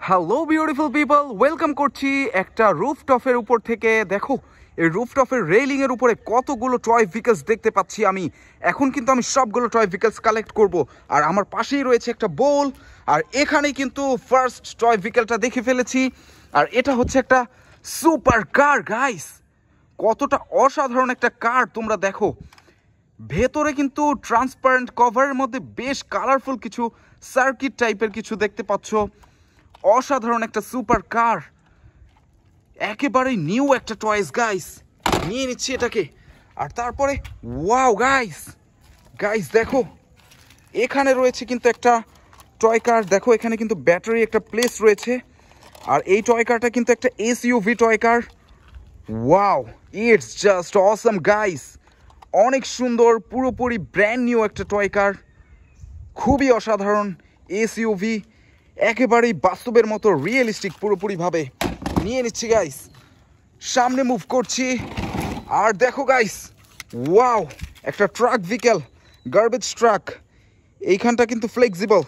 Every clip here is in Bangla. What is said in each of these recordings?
হ্যালো বিউটিফুল পিপল ওয়েলকাম করছি একটা রুফটপের উপর থেকে। দেখো, এই রুফটপের রেলিং এর উপরে কতগুলো টয় ভেহিকলস দেখতে পাচ্ছি আমি। এখন কিন্তু আমি সবগুলো টয় ভেহিকলস কালেক্ট করব। আর আমার পাশেই রয়েছে একটা বোল আর এখানেই কিন্তু ফার্স্ট টয় ভেহিকলটা দেখে ফেলেছি। আর এটা হচ্ছে একটা সুপার কার গাইস কতটা অসাধারণ একটা কার তোমরা দেখো। ভেতরে কিন্তু ট্রান্সপারেন্ট কভারের মধ্যে বেশ কালারফুল কিছু সার্কিট টাইপের কিছু দেখতে পাচ্ছ। অসাধারণ একটা সুপার কার। একেবারে নিউ একটা টয়েস গাইস নিয়ে নিচ্ছি এটাকে। আর তারপরে ওয়াও গাইস গাইস দেখো, এখানে রয়েছে কিন্তু একটা টয় কার দেখো, এখানে কিন্তু ব্যাটারি একটা প্লেস রয়েছে। আর এই টয় কারটা কিন্তু একটা SUV toy car wow it's just awesome guys অনেক সুন্দর, পুরোপুরি ব্র্যান্ড নিউ একটা টয় কার খুবই অসাধারণ এসইউভি একেবারেই বাস্তবের মতো রিয়েলিস্টিক পুরোপুরিভাবে। নিয়ে নিচ্ছি গাইস সামনে মুভ করছি। আর দেখো গাইস ওয়াও একটা ট্রাক ভিকেল গার্বেজ ট্রাক এইখানটা কিন্তু ফ্লেক্সিবল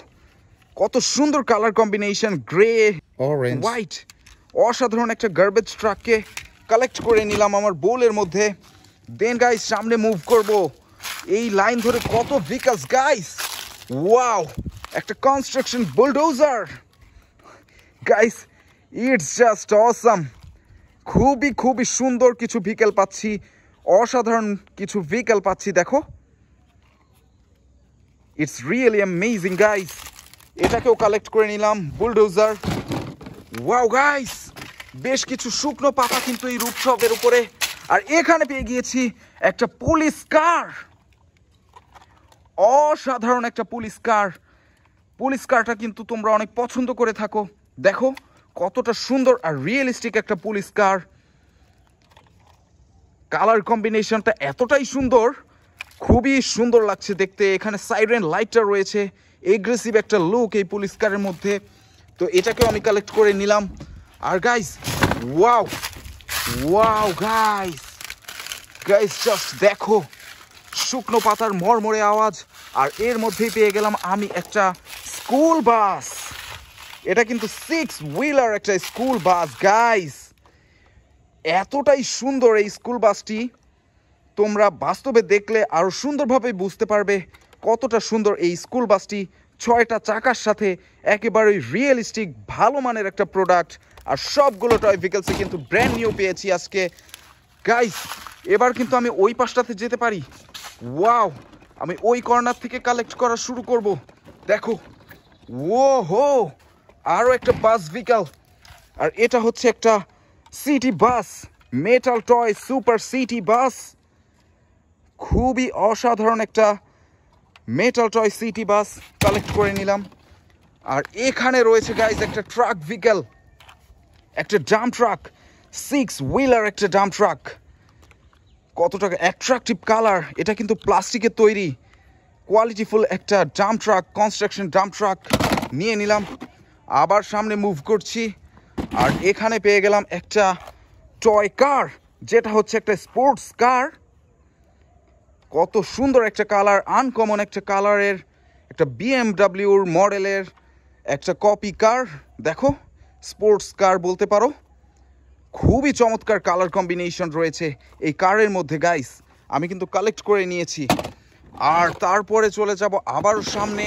কত সুন্দর কালার কম্বিনেশন গ্রে. হোয়াইট অসাধারণ একটা গার্বেজ ট্রাককে কালেক্ট করে নিলাম আমার বোলের মধ্যে। দেন গাইস সামনে মুভ করব। এই লাইন ধরে কত ভেহিকলস গাইস ওয়াও একটা construction bulldozer guys it's just awesome খুবই খুবই সুন্দর কিছু ভেহিকেল পাচ্ছি। অসাধারণ কিছু ভেহিকেল পাচ্ছি, দেখো। ইটস রিয়েলি অ্যামেজিং গাইস এটাকেও কালেক্ট করে নিলাম বুলডোজার ওয়াও গাইস বেশ কিছু শুকনো পাতা কিন্তু এই রূপসবের উপরে। আর এখানে পেয়ে গিয়েছি একটা পুলিশ কার অসাধারণ একটা পুলিশ কার পুলিশ কারটা কিন্তু তোমরা অনেক পছন্দ করে থাকো। দেখো, কতটা সুন্দর আর রিয়েলিস্টিক একটা পুলিশ কার। কালার কম্বিনেশনটা এতটাই সুন্দর, খুবই সুন্দর লাগছে দেখতে। এখানে সাইরেন লাইটটা রয়েছে এগ্রেসিভ একটা লুক এই পুলিশ কারের মধ্যে। তো এটাকেও আমি কালেক্ট করে নিলাম। আর guys wow wow guys guys just দেখো, শুকনো পাতার মরমরে আওয়াজ। আর এর মধ্যেই পেয়ে গেলাম আমি একটা স্কুল বাস। এটা কিন্তু সিক্স হুইলার একটা স্কুল বাস গাইস এতটাই সুন্দর এই স্কুল বাসটি। তোমরা বাস্তবে দেখলে আরও সুন্দরভাবে বুঝতে পারবে কতটা সুন্দর এই স্কুল বাসটি। ছয়টা চাকার সাথে একেবারে রিয়েলিস্টিক ভালো মানের একটা প্রোডাক্ট আর সবগুলো টয় ভেহিকলসে কিন্তু ব্র্যান্ড নিউ পেয়েছি আজকে। গাইস এবার কিন্তু আমি ওই পাশটাতে যেতে পারি। ওয়াও আমি ওই কর্নার থেকে কালেক্ট করা শুরু করব। দেখো। ও হো আরও একটা বাস ভেহিকল আর এটা হচ্ছে একটা city bus metal toy super city bus খুবই অসাধারণ একটা metal toy city bus collect করে নিলাম। আর এখানে রয়েছে গাইজ একটা ট্রাক ভেহিকল একটা ডাম ট্রাক সিক্স হুইলার একটা ডাম ট্রাক কত টাকা? অ্যাট্রাকটিভ কালার এটা কিন্তু প্লাস্টিকের তৈরি। কোয়ালিটিফুল একটা dump truck construction dump truck নিয়ে নিলাম। আবার সামনে মুভ করছি আর এখানে পেয়ে গেলাম একটা টয় কার যেটা হচ্ছে একটা স্পোর্টস কার কত সুন্দর একটা কালার আনকমন একটা কালারের একটা বিএমডাব্লিউর মডেলের একটা কপি কার দেখো স্পোর্টস কার বলতে পারো। খুবই চমৎকার কালার কম্বিনেশন রয়েছে এই কারের মধ্যে গাইস আমি কিন্তু কালেক্ট করে নিয়েছি। আর তারপরে চলে যাব আবারও সামনে।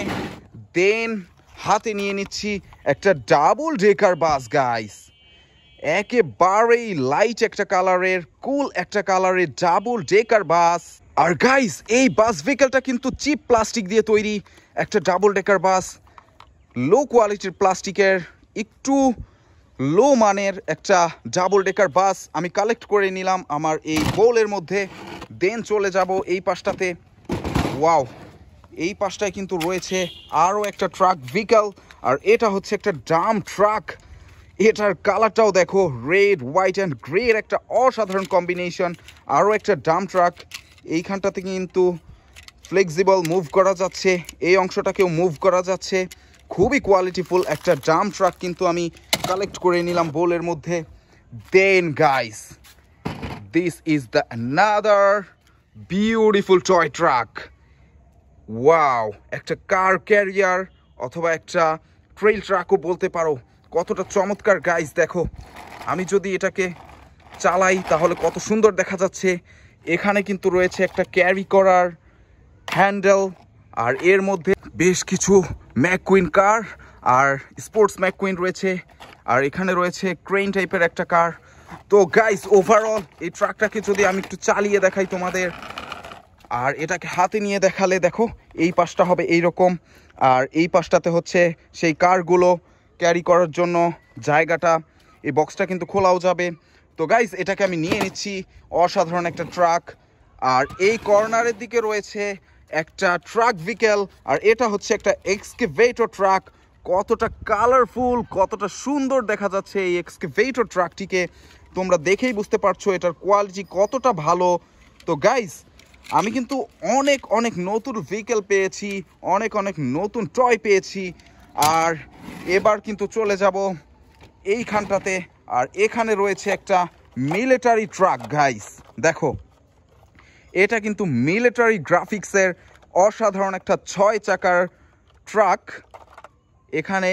দেন হাতে নিয়ে নিচ্ছি একটা ডাবল ডেকার বাস গাইস একেবারেই লাইট একটা কালারের কুল একটা কালারের ডাবল ডেকার বাস আর গাইস এই বাস ভেহিকেলটা কিন্তু চিপ প্লাস্টিক দিয়ে তৈরি। একটা ডাবল ডেকার বাস লো কোয়ালিটির প্লাস্টিকের একটু লো মানের একটা ডাবল ডেকার বাস আমি কালেক্ট করে নিলাম আমার এই বোলের মধ্যে। দেন চলে যাব এই পাশটাতে। ওয়াও এই পাশটায় কিন্তু রয়েছে আরও একটা ট্রাক ভেহিকল আর এটা হচ্ছে একটা ডাম ট্রাক এটার কালারটাও দেখো রেড হোয়াইট অ্যান্ড গ্রের একটা অসাধারণ কম্বিনেশন আরও একটা ডাম ট্রাক এইখানটাতে কিন্তু ফ্লেক্সিবল মুভ করা যাচ্ছে, এই অংশটাকেও মুভ করা যাচ্ছে। খুবই কোয়ালিটিফুল একটা ডাম ট্রাক কিন্তু আমি কালেক্ট করে নিলাম বোলের মধ্যে। Then guys this is the another beautiful toy truck wow একটা কার ক্যারিয়ার অথবা একটা ট্রেল ট্রাকও বলতে পারো। কতটা চমৎকার গাইস দেখো। আমি যদি এটাকে চালাই, তাহলে কত সুন্দর দেখা যাচ্ছে। এখানে কিন্তু রয়েছে একটা ক্যারি করার হ্যান্ডেল আর এর মধ্যে বেশ কিছু ম্যাকুইন কার আর স্পোর্টস ম্যাকুইন রয়েছে, আর এখানে রয়েছে ক্রেন টাইপের একটা কার তো গাইস ওভারঅল এই ট্রাকটাকে যদি আমি একটু চালিয়ে দেখাই তোমাদের আর এটাকে হাতে নিয়ে দেখালে দেখো, এই পাশটা হবে এই রকম আর এই পাশটাতে হচ্ছে সেই কারগুলো ক্যারি করার জন্য জায়গাটা। এই বক্সটা কিন্তু খোলাও যাবে। তো গাইজ এটাকে আমি নিয়ে নিচ্ছি অসাধারণ একটা ট্রাক আর এই কর্নারের দিকে রয়েছে একটা ট্রাক ভিকেল আর এটা হচ্ছে একটা এক্সকেভেটর ট্রাক কতটা কালারফুল কতটা সুন্দর দেখা যাচ্ছে এই এক্সকেভেটর ট্রাকটিকে তোমরা দেখেই বুঝতে পারছ এটার কোয়ালিটি কতটা ভালো। তো গাইস আমি কিন্তু অনেক অনেক নতুন ভেহিকেল পেয়েছি, অনেক অনেক নতুন টয় পেয়েছি, আর এবার কিন্তু চলে যাব এইখানটাতে, আর এখানে রয়েছে একটা মিলিটারি ট্রাক গাইস দেখো, এটা কিন্তু মিলিটারি গ্রাফিক্সের অসাধারণ একটা ছয় চাকার ট্রাক এখানে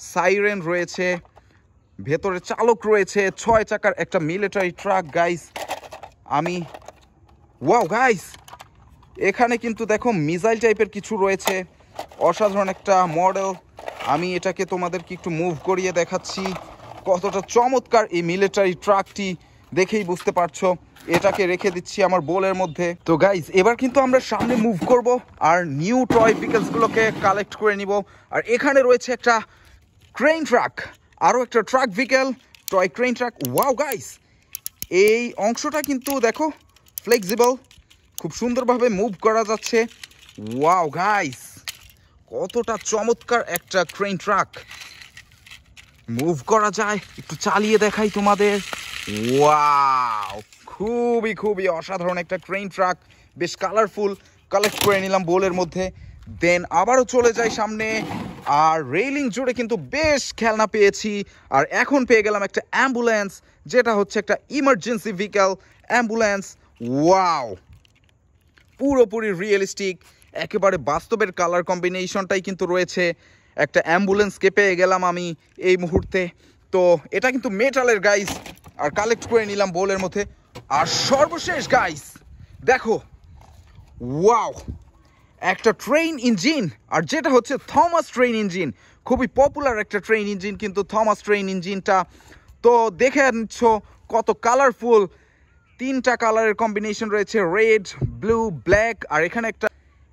সাইরেন রয়েছে, ভেতরে চালক রয়েছে, ছয় চাকার একটা মিলিটারি ট্রাক গাইস আমি ওয়াও গাইস এখানে কিন্তু দেখো মিসাইল টাইপের কিছু রয়েছে। অসাধারণ একটা মডেল আমি এটাকে তোমাদেরকে একটু মুভ করিয়ে দেখাচ্ছি। কতটা চমৎকার এই মিলিটারি ট্রাকটি দেখেই বুঝতে পারছ, এটাকে রেখে দিচ্ছি আমার বোলের মধ্যে। তো গাইস এবার কিন্তু আমরা সামনে মুভ করব আর নিউ টয় গুলোকে কালেক্ট করে নিব। আর এখানে রয়েছে একটা ক্রেন ট্রাক আরও একটা truck vehicle toy crane truck wow guys এই অংশটা কিন্তু দেখো ফ্লেক্সিবল খুব সুন্দরভাবে মুভ করা যাচ্ছে। ওয়াও গাইস কতটা চমৎকার একটা ক্রেন ট্রাক মুভ করা যায়। একটু চালিয়ে দেখাই তোমাদের। ওয়াও খুবই খুবই অসাধারণ একটা ক্রেন ট্রাক বেশ কালারফুল কালেক্ট করে নিলাম বোলের মধ্যে। দেন আবারও চলে যাই সামনে। আর রেলিং জুড়ে কিন্তু বেশ খেলনা পেয়েছি। আর এখন পেয়ে গেলাম একটা অ্যাম্বুলেন্স যেটা হচ্ছে একটা ইমার্জেন্সি ভেহিক্যাল অ্যাম্বুলেন্স ওয়াও পুরোপুরি রিয়েলিস্টিক একেবারে বাস্তবের কালার কম্বিনেশনটাই কিন্তু রয়েছে। একটা অ্যাম্বুলেন্সকে পেয়ে গেলাম আমি এই মুহূর্তে। তো এটা কিন্তু মেটালের গাইস আর কালেক্ট করে নিলাম বোলের মধ্যে। আর সর্বশেষ গাইস দেখো। ওয়াও একটা ট্রেন ইঞ্জিন আর যেটা হচ্ছে থমাস ট্রেন ইঞ্জিন খুবই পপুলার একটা ট্রেন ইঞ্জিন কিন্তু থমাস ট্রেন ইঞ্জিনটা তো দেখে নিচ্ছ কত কালারফুল তিনটা কালারের কম্বিনেশন রয়েছে রেড ব্লু ব্ল্যাক আর এখানে একটা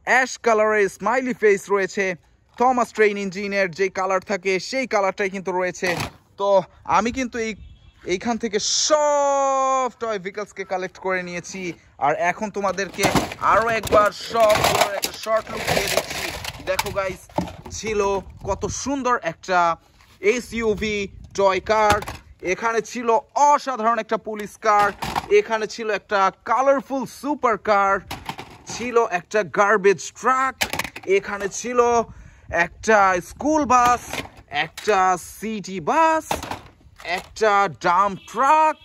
অ্যাশ কালারের স্মাইলি ফেস রয়েছে থমাস ট্রেন ইঞ্জিনের যে কালার থাকে, সেই কালারটাই কিন্তু রয়েছে। তো আমি কিন্তু এই, এইখান থেকে সব টয় ভেহিকলসকে কালেক্ট করে নিয়েছি, আর এখন তোমাদেরকে আরও একবার সব একটা শর্ট লুক দিয়ে দিচ্ছি। দেখো গাইস ছিল কত সুন্দর একটা এসইউভি টয় কার এখানে ছিল অসাধারণ একটা পুলিশ কার এখানে ছিল একটা কালারফুল সুপার কার ছিল একটা গার্বেজ ট্রাক এখানে ছিল একটা স্কুল বাস একটা সিটি বাস একটা ডাম ট্রাক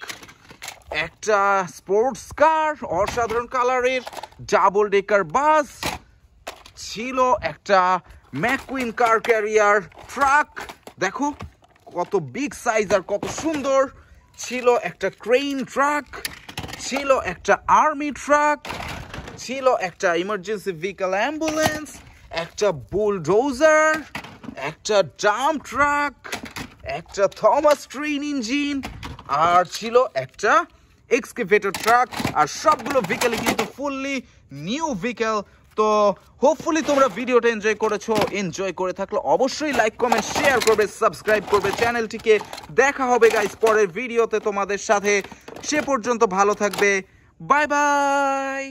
একটা স্পোর্টস কার অসাধারণ কালারের ডাবল ডেকার বাস ছিল একটা ম্যাকুইন কার ক্যারিয়ার ট্রাক দেখো কত বিগ সাইজ আর কত সুন্দর। ছিল একটা ক্রেন ট্রাক, ছিল একটা আর্মি ট্রাক, ছিল একটা ইমার্জেন্সি ভেহিকল অ্যাম্বুলেন্স, একটা বুলডোজার, একটা ডাম ট্রাক, একটা থমাস ট্রেন ইঞ্জিন, আর ছিল একটা এক্সকেভেটর ট্রাক, আর সবগুলো ভেহিকেলই কিন্তু ফুললি নিউ ভেহিকেল তো হোপফুলি তোমরা ভিডিওটা এনজয় করেছ এনজয় করে থাকলে অবশ্যই লাইক কমেন্ট শেয়ার করবে সাবস্ক্রাইব করবে চ্যানেলটিকে দেখা হবে গাইস পরের ভিডিওতে তোমাদের সাথে। সে পর্যন্ত ভালো থাকবে। Bye bye